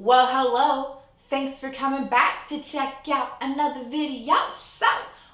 Well, hello. Thanks for coming back to check out another video. So,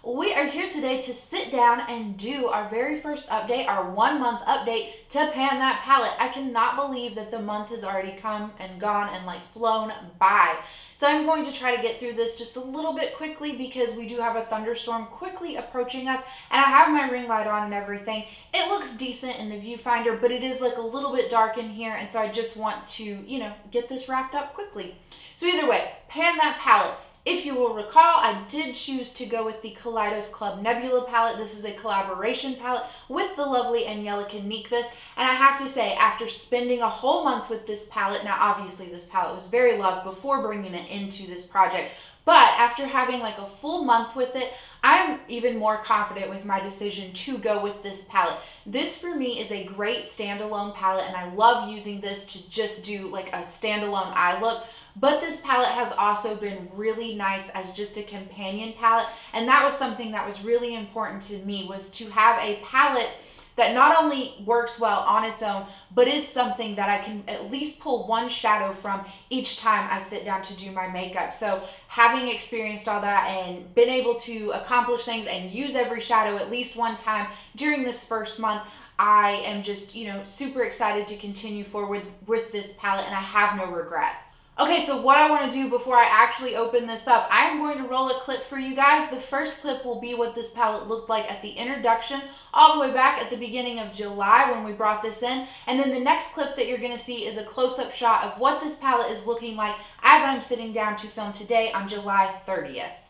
we are here today to sit down and do our very first update, our one month update to pan that palette. I cannot believe that the month has already come and gone and like flown by. So I'm going to try to get through this just a little bit quickly because we do have a thunderstorm quickly approaching us and I have my ring light on and everything. It looks decent in the viewfinder, but it is like a little bit dark in here and so I just want to, you know, get this wrapped up quickly. So either way, pan that palette. If you will recall, I did choose to go with the Kaleidos Club Nebula palette. This is a collaboration palette with the lovely Angelica Nyqvist. And I have to say, after spending a whole month with this palette, now obviously this palette was very loved before bringing it into this project, but after having like a full month with it, I'm even more confident with my decision to go with this palette. This for me is a great standalone palette and I love using this to just do like a standalone eye look. But this palette has also been really nice as just a companion palette. And that was something that was really important to me was to have a palette that not only works well on its own, but is something that I can at least pull one shadow from each time I sit down to do my makeup. So having experienced all that and been able to accomplish things and use every shadow at least one time during this first month, I am just, you know, super excited to continue forward with this palette and I have no regrets. Okay, so what I want to do before I actually open this up, I'm going to roll a clip for you guys. The first clip will be what this palette looked like at the introduction, all the way back at the beginning of July when we brought this in. And then the next clip that you're going to see is a close-up shot of what this palette is looking like as I'm sitting down to film today on July 30th.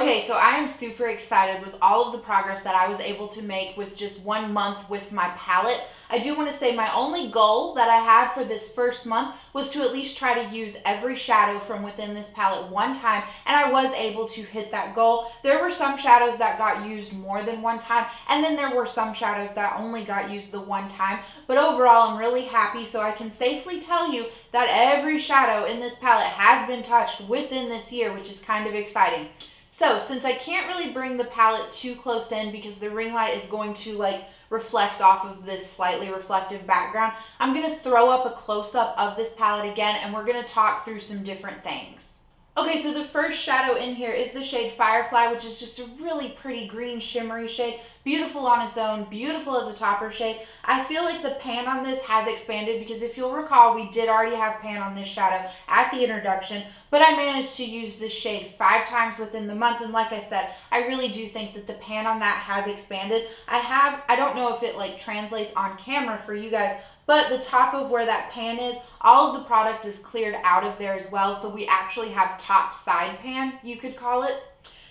Okay, so I am super excited with all of the progress that I was able to make with just one month with my palette. I do want to say my only goal that I had for this first month was to at least try to use every shadow from within this palette one time, and I was able to hit that goal. There were some shadows that got used more than one time, and then there were some shadows that only got used the one time, but overall I'm really happy, so I can safely tell you that every shadow in this palette has been touched within this year, which is kind of exciting. So since I can't really bring the palette too close in because the ring light is going to like reflect off of this slightly reflective background, I'm going to throw up a close-up of this palette again and we're going to talk through some different things. Okay, so the first shadow in here is the shade Firefly, which is just a really pretty green shimmery shade. Beautiful on its own, beautiful as a topper shade. I feel like the pan on this has expanded because if you'll recall, we did already have pan on this shadow at the introduction, but I managed to use this shade five times within the month. And like I said, I really do think that the pan on that has expanded. I have, I don't know if it like translates on camera for you guys, but the top of where that pan is, all of the product is cleared out of there as well. So we actually have top side pan, you could call it.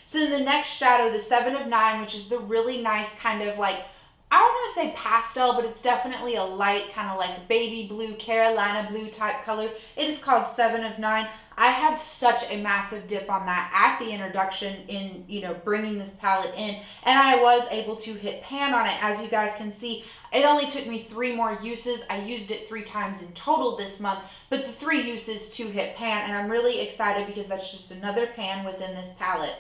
So then the next shadow, the seven of nine, which is the really nice kind of like, I don't want to say pastel, but it's definitely a light kind of like baby blue, Carolina blue type color. It is called seven of nine. I had such a massive dip on that at the introduction in, you know, bringing this palette in. And I was able to hit pan on it. As you guys can see, it only took me three more uses. I used it three times in total this month, but the three uses to hit pan. And I'm really excited because that's just another pan within this palette.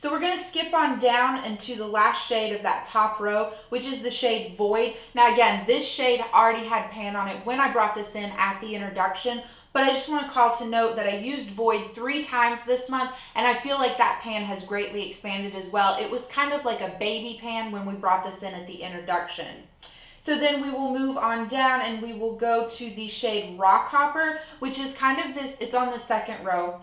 So we're going to skip on down into the last shade of that top row, which is the shade Void. Now again, this shade already had pan on it when I brought this in at the introduction, but I just want to call to note that I used Void three times this month, and I feel like that pan has greatly expanded as well. It was kind of like a baby pan when we brought this in at the introduction. So then we will move on down and we will go to the shade Rockhopper, which is kind of this, it's on the second row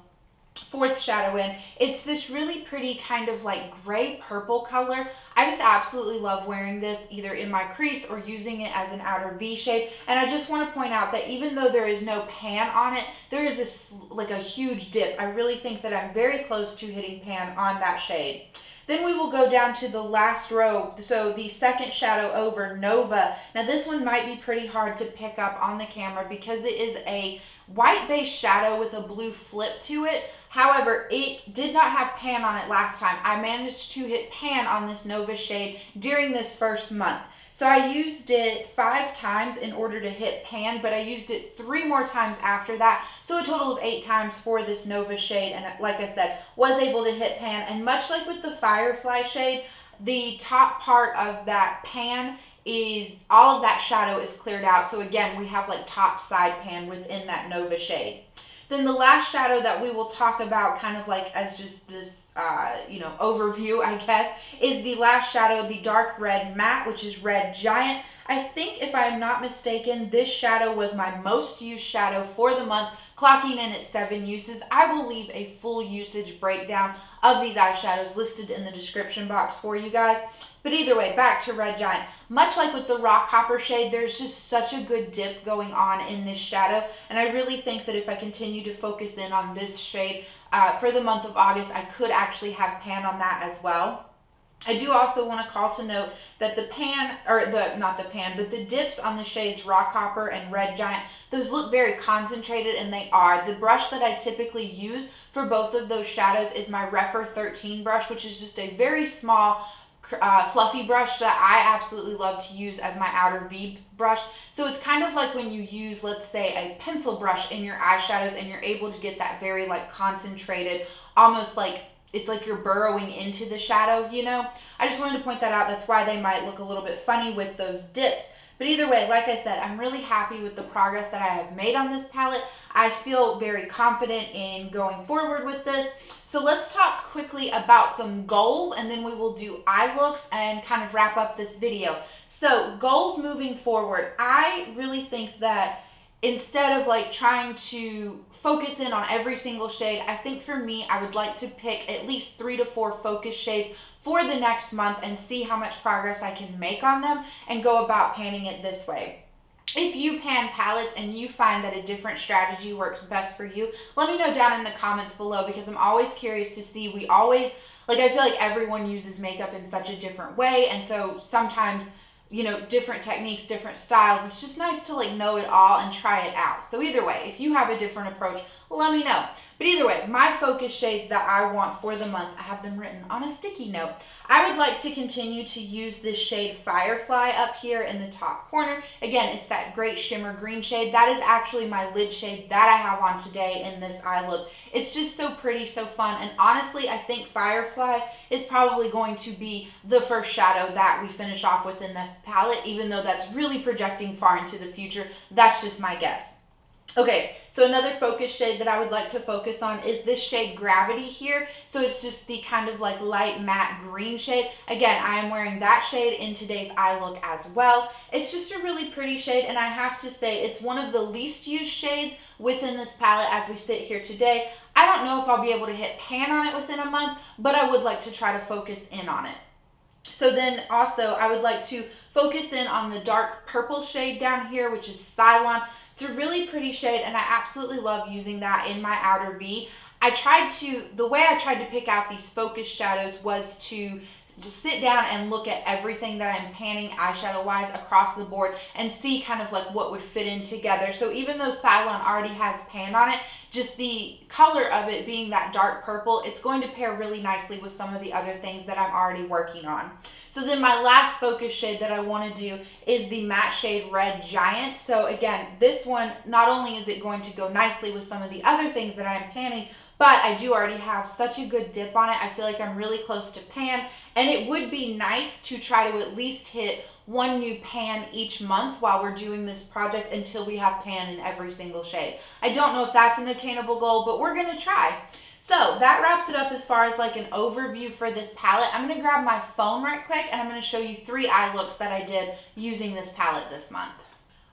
fourth shadow in. It's this really pretty kind of like gray purple color. I just absolutely love wearing this either in my crease or using it as an outer V shade. And I just want to point out that even though there is no pan on it, there is this like a huge dip. I really think that I'm very close to hitting pan on that shade. Then we will go down to the last row, so the second shadow over, Nova. Now this one might be pretty hard to pick up on the camera because it is a white base shadow with a blue flip to it. However, it did not have pan on it last time. I managed to hit pan on this Nova shade during this first month. So I used it five times in order to hit pan, but I used it three more times after that. So a total of eight times for this Nova shade. And uh, like I said, was able to hit pan. And much like with the Firefly shade, the top part of that pan is all of that shadow is cleared out. So again, we have like top side pan within that Nova shade. Then the last shadow that we will talk about kind of like as just this, uh, you know, overview, I guess, is the last shadow, the dark red matte, which is Red Giant. I think if I'm not mistaken, this shadow was my most used shadow for the month, clocking in at seven uses. I will leave a full usage breakdown of these eyeshadows listed in the description box for you guys. But either way, back to Red Giant. Much like with the Rock Rockhopper shade, there's just such a good dip going on in this shadow. And I really think that if I continue to focus in on this shade uh, for the month of August, I could actually have pan on that as well. I do also want to call to note that the pan, or the, not the pan, but the dips on the shades Rockhopper and Red Giant, those look very concentrated and they are. The brush that I typically use for both of those shadows is my Rephr 13 brush, which is just a very small uh, fluffy brush that I absolutely love to use as my outer V brush. So it's kind of like when you use, let's say, a pencil brush in your eyeshadows and you're able to get that very like concentrated, almost like it's like you're burrowing into the shadow, you know? I just wanted to point that out. That's why they might look a little bit funny with those dips. But either way, like I said, I'm really happy with the progress that I have made on this palette. I feel very confident in going forward with this. So let's talk quickly about some goals and then we will do eye looks and kind of wrap up this video. So goals moving forward, I really think that instead of like trying to focus in on every single shade, I think for me, I would like to pick at least three to four focus shades for the next month and see how much progress I can make on them and go about panning it this way. If you pan palettes and you find that a different strategy works best for you, let me know down in the comments below because I'm always curious to see. We always, like I feel like everyone uses makeup in such a different way and so sometimes you know, different techniques, different styles. It's just nice to like know it all and try it out. So either way, if you have a different approach, let me know. But either way, my focus shades that I want for the month, I have them written on a sticky note. I would like to continue to use this shade Firefly up here in the top corner. Again, it's that great shimmer green shade. That is actually my lid shade that I have on today in this eye look. It's just so pretty, so fun, and honestly, I think Firefly is probably going to be the first shadow that we finish off with in this palette, even though that's really projecting far into the future. That's just my guess. Okay, so another focus shade that I would like to focus on is this shade Gravity here. So it's just the kind of like light matte green shade. Again, I am wearing that shade in today's eye look as well. It's just a really pretty shade and I have to say it's one of the least used shades within this palette as we sit here today. I don't know if I'll be able to hit pan on it within a month, but I would like to try to focus in on it. So then also I would like to focus in on the dark purple shade down here, which is Cylon. It's a really pretty shade and I absolutely love using that in my outer V. I tried to, the way I tried to pick out these focus shadows was to just sit down and look at everything that I'm panning eyeshadow wise across the board and see kind of like what would fit in together. So even though Cylon already has pan on it, just the color of it being that dark purple, it's going to pair really nicely with some of the other things that I'm already working on. So then my last focus shade that I want to do is the matte shade Red Giant. So again, this one, not only is it going to go nicely with some of the other things that I'm panning, but I do already have such a good dip on it. I feel like I'm really close to pan, and it would be nice to try to at least hit one new pan each month while we're doing this project until we have pan in every single shade. I don't know if that's an attainable goal, but we're gonna try. So that wraps it up as far as like an overview for this palette. I'm gonna grab my phone right quick and I'm gonna show you three eye looks that I did using this palette this month.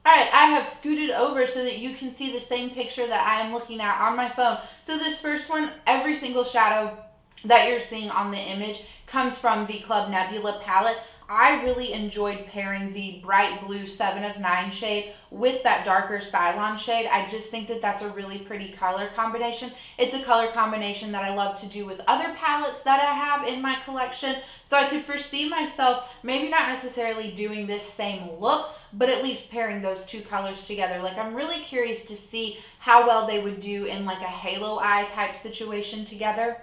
All right, I have scooted over so that you can see the same picture that I am looking at on my phone. So this first one, every single shadow that you're seeing on the image comes from the Club Nebula palette. I really enjoyed pairing the bright blue 7 of 9 shade with that darker Cylon shade. I just think that that's a really pretty color combination. It's a color combination that I love to do with other palettes that I have in my collection. So I could foresee myself maybe not necessarily doing this same look, but at least pairing those two colors together. Like I'm really curious to see how well they would do in like a halo eye type situation together.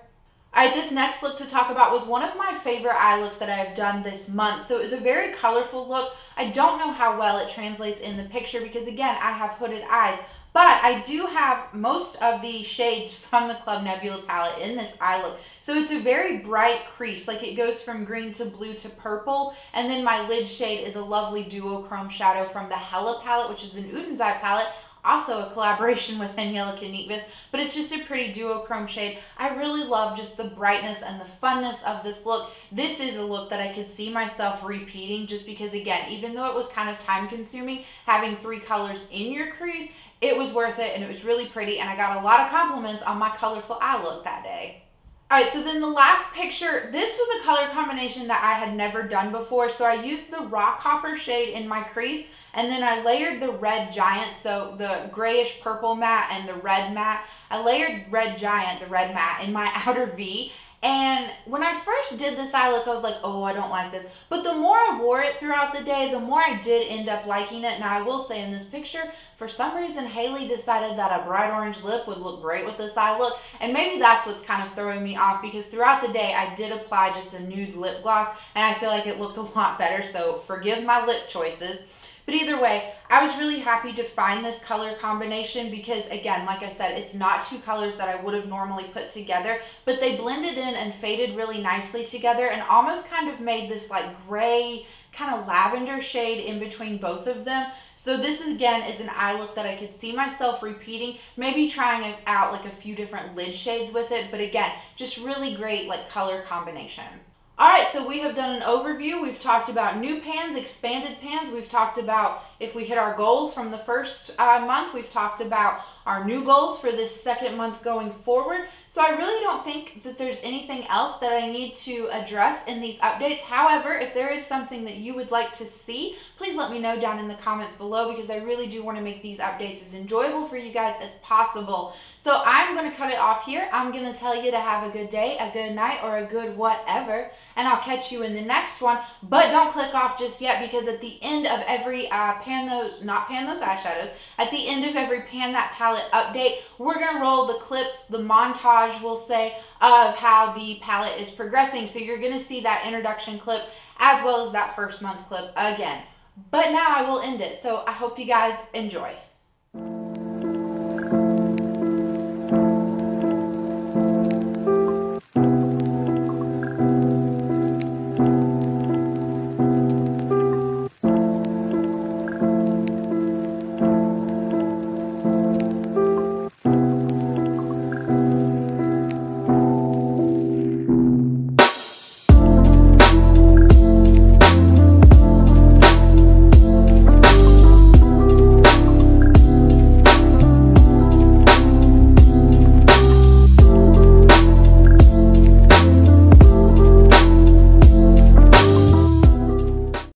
This next look to talk about was one of my favorite eye looks that I have done this month. So it was a very colorful look. I don't know how well it translates in the picture because again, I have hooded eyes, but I do have most of the shades from the Club Nebula palette in this eye look. So it's a very bright crease, like it goes from green to blue to purple. And then my lid shade is a lovely duochrome shadow from the Hella palette, which is an Uden's Eye palette also a collaboration with Angelica Nyqvist, but it's just a pretty duochrome shade. I really love just the brightness and the funness of this look. This is a look that I could see myself repeating just because, again, even though it was kind of time consuming, having three colors in your crease, it was worth it and it was really pretty and I got a lot of compliments on my colorful eye look that day. All right, so then the last picture, this was a color combination that I had never done before. So I used the Rockhopper shade in my crease and then I layered the red giant, so the grayish purple matte and the red matte. I layered red giant, the red matte, in my outer V. And when I first did this eye look, I was like, oh, I don't like this. But the more I wore it throughout the day, the more I did end up liking it. Now, I will say in this picture, for some reason, Hayleigh decided that a bright orange lip would look great with this eye look. And maybe that's what's kind of throwing me off because throughout the day, I did apply just a nude lip gloss and I feel like it looked a lot better. So forgive my lip choices. But either way, I was really happy to find this color combination because again, like I said, it's not two colors that I would have normally put together, but they blended in and faded really nicely together and almost kind of made this like gray, kind of lavender shade in between both of them. So this again is an eye look that I could see myself repeating, maybe trying out like a few different lid shades with it, but again, just really great like color combination. All right, so we have done an overview. We've talked about new pans, expanded pans. We've talked about if we hit our goals from the first uh, month. We've talked about our new goals for this second month going forward. So I really don't think that there's anything else that I need to address in these updates. However, if there is something that you would like to see, please let me know down in the comments below because I really do want to make these updates as enjoyable for you guys as possible. So I'm going to cut it off here. I'm going to tell you to have a good day, a good night, or a good whatever, and I'll catch you in the next one. But don't click off just yet because at the end of every uh, pan those, not pan those eyeshadows, at the end of every pan that palette update, we're to roll the clips, the montage, we'll say, of how the palette is progressing. So you're to see that introduction clip as well as that first month clip again. But now I will end it. So I hope you guys enjoy.